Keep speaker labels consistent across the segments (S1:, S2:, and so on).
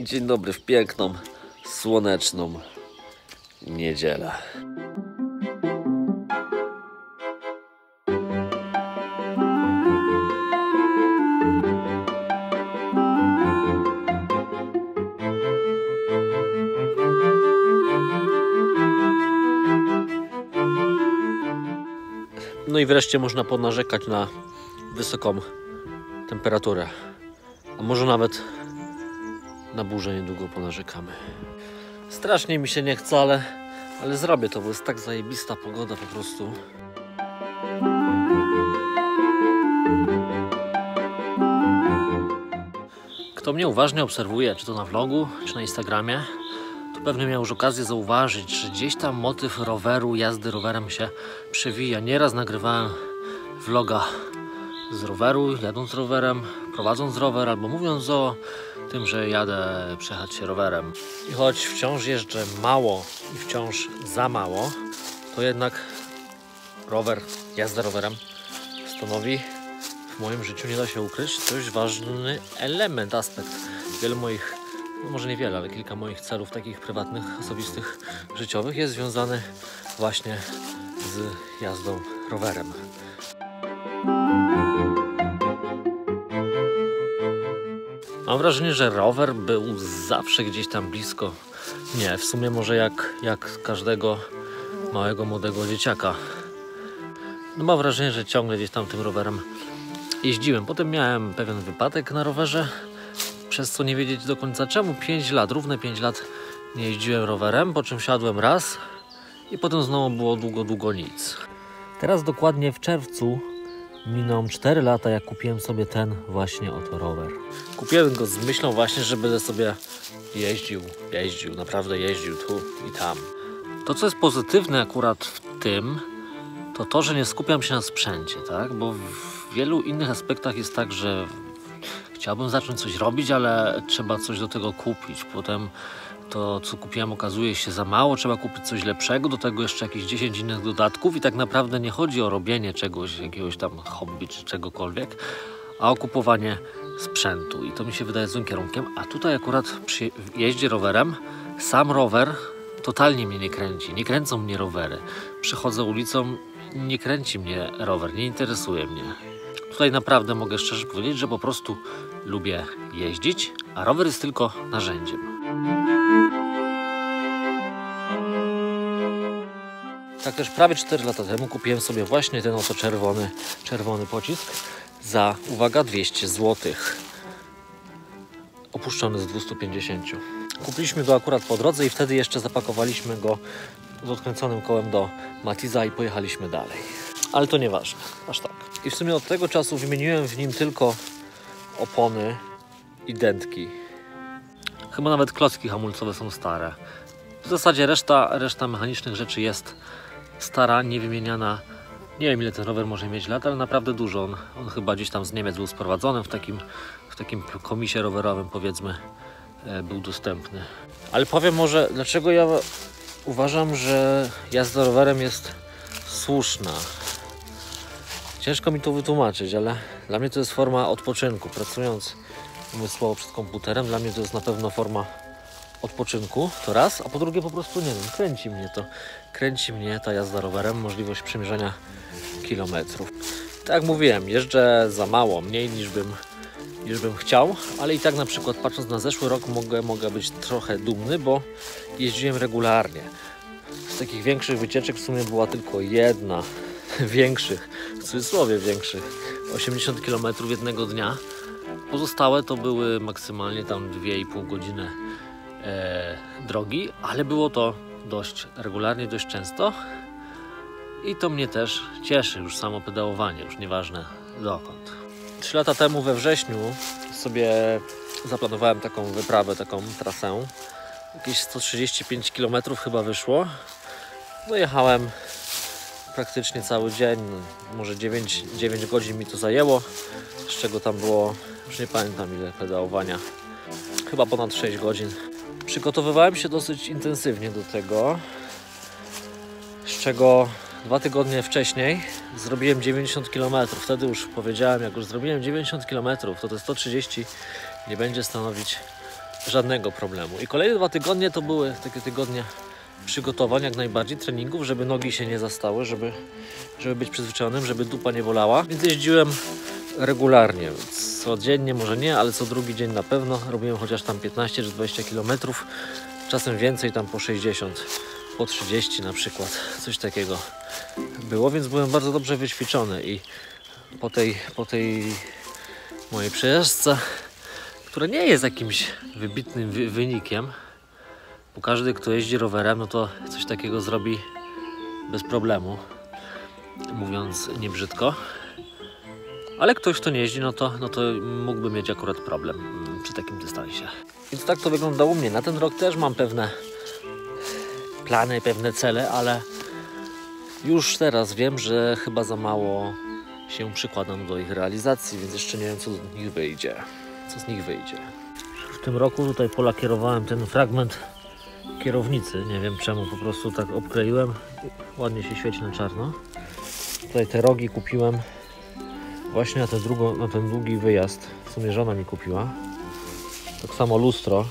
S1: Dzień dobry w piękną, słoneczną niedzielę. No i wreszcie można ponarzekać na wysoką temperaturę. A może nawet na burzę niedługo ponarzekamy. Strasznie mi się nie chce, ale, ale zrobię to, bo jest tak zajebista pogoda po prostu. Kto mnie uważnie obserwuje, czy to na vlogu, czy na Instagramie, to pewnie miał już okazję zauważyć, że gdzieś tam motyw roweru, jazdy rowerem się przewija. Nieraz nagrywałem vloga z roweru, jadąc rowerem, prowadząc rower, albo mówiąc o tym, że jadę przejechać się rowerem. I choć wciąż jeżdżę mało i wciąż za mało, to jednak rower, jazda rowerem stanowi w moim życiu, nie da się ukryć, dość ważny element, aspekt. Wiele moich, no może niewiele, ale kilka moich celów takich prywatnych, osobistych, życiowych jest związany właśnie z jazdą rowerem. Mam wrażenie, że rower był zawsze gdzieś tam blisko. Nie, w sumie może jak, jak każdego małego, młodego dzieciaka. No mam wrażenie, że ciągle gdzieś tam tym rowerem jeździłem. Potem miałem pewien wypadek na rowerze, przez co nie wiedzieć do końca czemu. 5 lat, równe 5 lat nie jeździłem rowerem, po czym siadłem raz i potem znowu było długo, długo nic. Teraz dokładnie w czerwcu miną 4 lata, jak kupiłem sobie ten właśnie oto rower. Kupiłem go z myślą właśnie, że będę sobie jeździł, jeździł, naprawdę jeździł tu i tam. To, co jest pozytywne akurat w tym, to to, że nie skupiam się na sprzęcie, tak? Bo w wielu innych aspektach jest tak, że chciałbym zacząć coś robić, ale trzeba coś do tego kupić. Potem to, co kupiłem, okazuje się za mało, trzeba kupić coś lepszego, do tego jeszcze jakieś 10 innych dodatków i tak naprawdę nie chodzi o robienie czegoś, jakiegoś tam hobby czy czegokolwiek, a o kupowanie sprzętu i to mi się wydaje złym kierunkiem, a tutaj akurat przy jeździe rowerem sam rower totalnie mnie nie kręci, nie kręcą mnie rowery. Przychodzę ulicą, nie kręci mnie rower, nie interesuje mnie. Tutaj naprawdę mogę szczerze powiedzieć, że po prostu lubię jeździć, a rower jest tylko narzędziem. Tak też prawie 4 lata temu kupiłem sobie właśnie ten oto czerwony, czerwony pocisk za, uwaga, 200 zł. Opuszczony z 250. Kupiliśmy go akurat po drodze i wtedy jeszcze zapakowaliśmy go z odkręconym kołem do Matiza i pojechaliśmy dalej. Ale to nieważne, aż tak. I w sumie od tego czasu wymieniłem w nim tylko opony i dętki. Chyba nawet klocki hamulcowe są stare. W zasadzie reszta, reszta mechanicznych rzeczy jest stara, niewymieniana. Nie wiem ile ten rower może mieć lat, ale naprawdę dużo. On, on chyba gdzieś tam z Niemiec był sprowadzony w takim, w takim komisie rowerowym powiedzmy e, był dostępny. Ale powiem może dlaczego ja uważam, że jazda rowerem jest słuszna. Ciężko mi to wytłumaczyć, ale dla mnie to jest forma odpoczynku. Pracując umysłowo przed komputerem, dla mnie to jest na pewno forma odpoczynku, to raz, a po drugie po prostu nie wiem, kręci mnie to. Kręci mnie ta jazda rowerem, możliwość przemierzania kilometrów. Tak jak mówiłem, jeżdżę za mało, mniej niż bym, niż bym chciał, ale i tak na przykład patrząc na zeszły rok mogę, mogę być trochę dumny, bo jeździłem regularnie. Z takich większych wycieczek w sumie była tylko jedna, większych, w cudzysłowie większych, 80 km jednego dnia. Pozostałe to były maksymalnie tam 2,5 godziny e, drogi, ale było to dość regularnie, dość często i to mnie też cieszy, już samo pedałowanie, już nieważne dokąd. Trzy lata temu we wrześniu sobie zaplanowałem taką wyprawę, taką trasę. Jakieś 135 km chyba wyszło. No jechałem praktycznie cały dzień, może 9, 9 godzin mi to zajęło, z czego tam było, już nie pamiętam ile pedałowania, chyba ponad 6 godzin. Przygotowywałem się dosyć intensywnie do tego, z czego dwa tygodnie wcześniej zrobiłem 90 km. Wtedy już powiedziałem, jak już zrobiłem 90 km, to te 130 nie będzie stanowić żadnego problemu. I kolejne dwa tygodnie to były takie tygodnie przygotowań jak najbardziej, treningów, żeby nogi się nie zastały, żeby, żeby być przyzwyczajonym, żeby dupa nie bolała. Więc jeździłem regularnie, codziennie może nie, ale co drugi dzień na pewno. Robiłem chociaż tam 15 czy 20 km, czasem więcej, tam po 60, po 30 na przykład, coś takiego było, więc byłem bardzo dobrze wyćwiczony i po tej, po tej mojej przejażdżce, która nie jest jakimś wybitnym wy wynikiem, bo każdy, kto jeździ rowerem, no to coś takiego zrobi bez problemu, mówiąc niebrzydko. Ale ktoś, kto nie jeździ, no to, no to mógłby mieć akurat problem przy takim dystansie. Więc tak to wyglądało u mnie. Na ten rok też mam pewne plany, pewne cele, ale już teraz wiem, że chyba za mało się przykładam do ich realizacji, więc jeszcze nie wiem, co z nich wyjdzie. Co z nich wyjdzie. W tym roku tutaj polakierowałem ten fragment kierownicy. Nie wiem czemu, po prostu tak obkleiłem. Ładnie się świeci na czarno. Tutaj te rogi kupiłem właśnie na na ten długi wyjazd. W sumie żona mi kupiła. Tak samo lustro.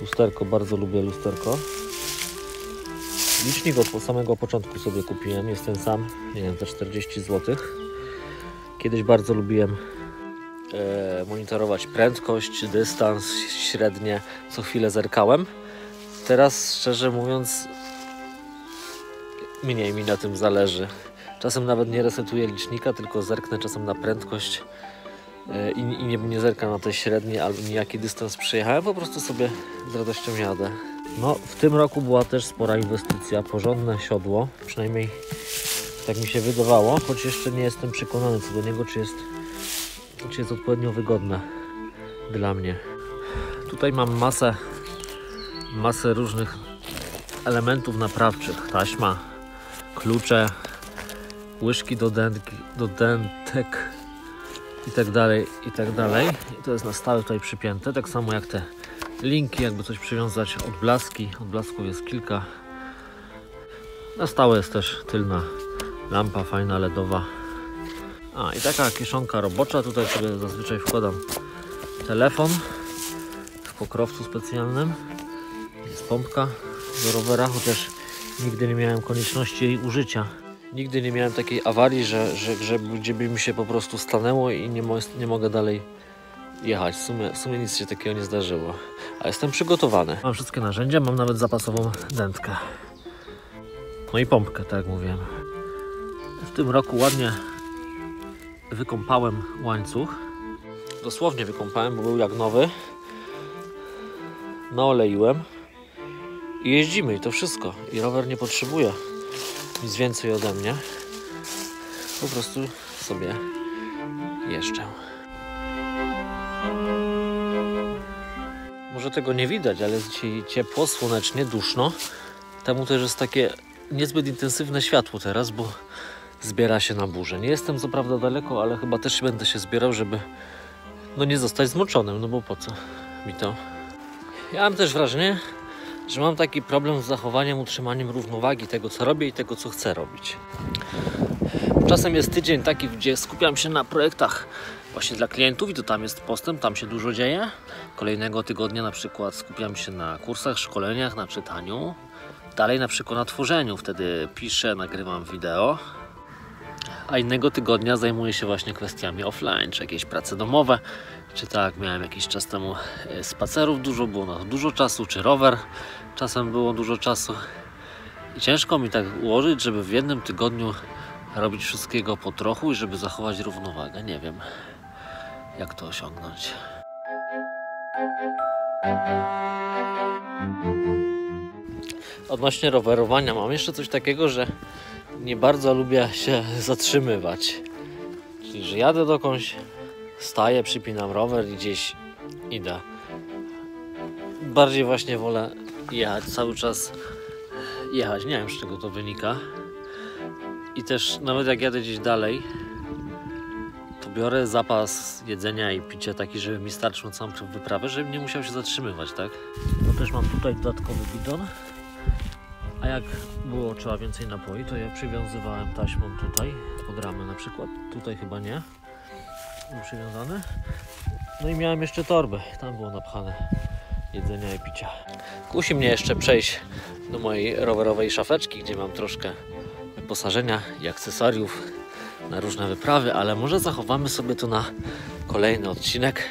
S1: Lusterko, bardzo lubię lusterko. Licznik od samego początku sobie kupiłem. Jest ten sam, nie wiem, za 40 zł. Kiedyś bardzo lubiłem e, monitorować prędkość, dystans, średnie. Co chwilę zerkałem. Teraz, szczerze mówiąc, mniej mi na tym zależy. Czasem nawet nie resetuję licznika, tylko zerknę czasem na prędkość e, i, i nie, nie zerkam na te średnie albo jaki dystans przejechałem, po prostu sobie z radością jadę. No, w tym roku była też spora inwestycja, porządne siodło, przynajmniej tak mi się wydawało, choć jeszcze nie jestem przekonany co do niego, czy jest, czy jest odpowiednio wygodne dla mnie. Tutaj mam masę, masę różnych elementów naprawczych, taśma, klucze, łyżki do, dętki, do dętek i tak dalej, i tak dalej. I to jest na stałe tutaj przypięte, tak samo jak te linki, jakby coś przywiązać, odblaski, odblasków jest kilka. Na stałe jest też tylna lampa fajna LEDowa. A i taka kieszonka robocza, tutaj sobie zazwyczaj wkładam telefon w pokrowcu specjalnym. Jest pompka do rowera, chociaż nigdy nie miałem konieczności jej użycia. Nigdy nie miałem takiej awarii, że, że, że gdzie by mi się po prostu stanęło i nie, mo nie mogę dalej jechać. W sumie, w sumie nic się takiego nie zdarzyło. A jestem przygotowany. Mam wszystkie narzędzia, mam nawet zapasową dętkę. No i pompkę, tak jak mówiłem. W tym roku ładnie wykąpałem łańcuch. Dosłownie wykąpałem, bo był jak nowy. Naoleiłem. I jeździmy i to wszystko. I rower nie potrzebuje nic więcej ode mnie. Po prostu sobie jeżdżę. Może tego nie widać, ale jest dzisiaj ciepło, słonecznie, duszno. Temu też jest takie niezbyt intensywne światło teraz, bo zbiera się na burzę. Nie jestem co prawda daleko, ale chyba też będę się zbierał, żeby no nie zostać zmoczonym, no bo po co mi to? Ja mam też wrażenie, że mam taki problem z zachowaniem, utrzymaniem równowagi tego, co robię i tego, co chcę robić. Czasem jest tydzień taki, gdzie skupiam się na projektach właśnie dla klientów i to tam jest postęp, tam się dużo dzieje. Kolejnego tygodnia na przykład skupiam się na kursach, szkoleniach, na czytaniu. Dalej na przykład na tworzeniu, wtedy piszę, nagrywam wideo. A innego tygodnia zajmuję się właśnie kwestiami offline, czy jakieś prace domowe, czy tak, miałem jakiś czas temu e, spacerów dużo, było na to dużo czasu, czy rower, czasem było dużo czasu. I ciężko mi tak ułożyć, żeby w jednym tygodniu robić wszystkiego po trochu i żeby zachować równowagę. Nie wiem, jak to osiągnąć. Odnośnie rowerowania mam jeszcze coś takiego, że nie bardzo lubię się zatrzymywać. Czyli, że jadę dokądś, staję, przypinam rower i gdzieś idę. Bardziej właśnie wolę jechać cały czas jechać. Nie wiem z czego to wynika. I też nawet jak jadę gdzieś dalej, to biorę zapas jedzenia i picia taki, żeby mi starczył całą wyprawę, żebym nie musiał się zatrzymywać, tak? No też mam tutaj dodatkowy bidon. A jak było trzeba więcej napoi, to ja przywiązywałem taśmą tutaj, pod ramę na przykład. Tutaj chyba nie. Był przywiązany. No i miałem jeszcze torbę, tam było napchane jedzenia i picia. Kusi mnie jeszcze przejść do mojej rowerowej szafeczki, gdzie mam troszkę wyposażenia i akcesoriów na różne wyprawy, ale może zachowamy sobie to na kolejny odcinek.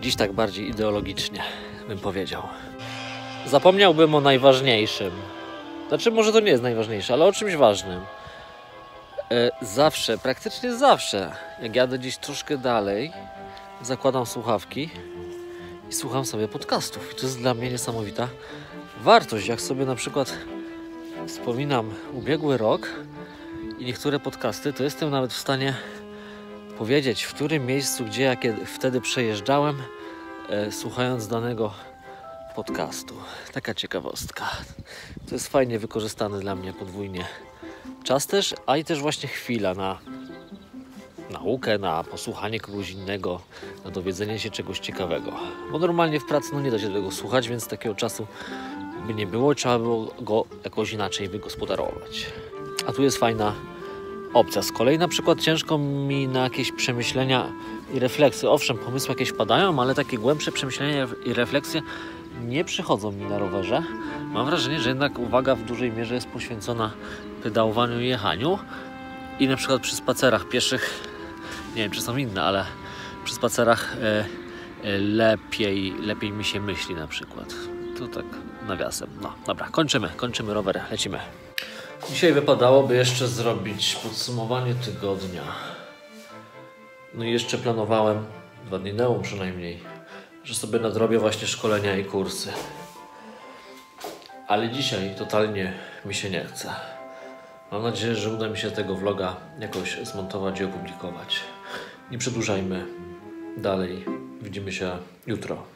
S1: Dziś tak bardziej ideologicznie bym powiedział. Zapomniałbym o najważniejszym. Znaczy, może to nie jest najważniejsze, ale o czymś ważnym. E, Zawsze, praktycznie zawsze, jak jadę gdzieś troszkę dalej, zakładam słuchawki i słucham sobie podcastów. I to jest dla mnie niesamowita wartość. Jak sobie na przykład wspominam ubiegły rok i niektóre podcasty, to jestem nawet w stanie powiedzieć, w którym miejscu, gdzie ja wtedy przejeżdżałem, e, słuchając danego podcastu. Taka ciekawostka. To jest fajnie wykorzystane dla mnie podwójnie. Czas też, a i też właśnie chwila na naukę, na posłuchanie kogoś innego, na dowiedzenie się czegoś ciekawego. Bo normalnie w pracy no nie da się tego słuchać, więc takiego czasu by nie było, trzeba było go jakoś inaczej wygospodarować. A tu jest fajna opcja. Z kolei na przykład ciężko mi na jakieś przemyślenia i refleksje. Owszem, pomysły jakieś padają, ale takie głębsze przemyślenia i refleksje nie przychodzą mi na rowerze. Mam wrażenie, że jednak uwaga w dużej mierze jest poświęcona pedałowaniu i jechaniu. I na przykład przy spacerach pieszych, nie wiem czy są inne, ale przy spacerach e, e, lepiej, lepiej mi się myśli na przykład. To tak nawiasem. No dobra, kończymy, kończymy rower, lecimy. Dzisiaj wypadałoby jeszcze zrobić podsumowanie tygodnia. No i jeszcze planowałem, dwa dni temu przynajmniej, że sobie nadrobię właśnie szkolenia i kursy. Ale dzisiaj totalnie mi się nie chce. Mam nadzieję, że uda mi się tego vloga jakoś zmontować i opublikować. Nie przedłużajmy dalej. Widzimy się jutro.